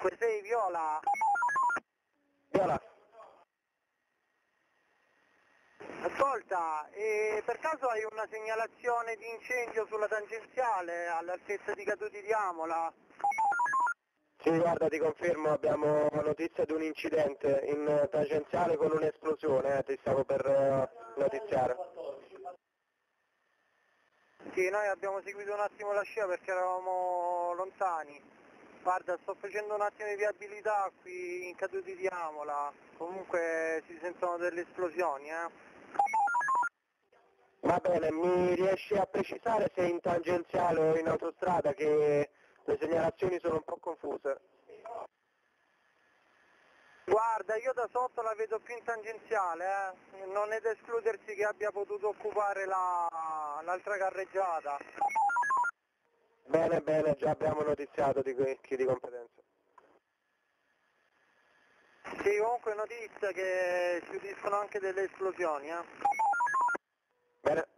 56 Viola. Viola. Ascolta, e per caso hai una segnalazione di incendio sulla tangenziale all'altezza di Caduti di Amola? Sì, guarda, ti confermo, abbiamo notizia di un incidente in tangenziale con un'esplosione, eh, ti stavo per eh, notiziare. Sì, noi abbiamo seguito un attimo la scia perché eravamo lontani. Guarda, sto facendo un attimo di viabilità qui in Caduti di Amola, comunque si sentono delle esplosioni, eh. Va bene, mi riesci a precisare se in tangenziale o in autostrada che le segnalazioni sono un po' confuse? Guarda, io da sotto la vedo più in tangenziale, eh. non è da escludersi che abbia potuto occupare la- l'altra carreggiata. Bene, bene, già abbiamo notiziato di chi di competenza. Sì, comunque notizia che si udiscono anche delle esplosioni, eh. Bene.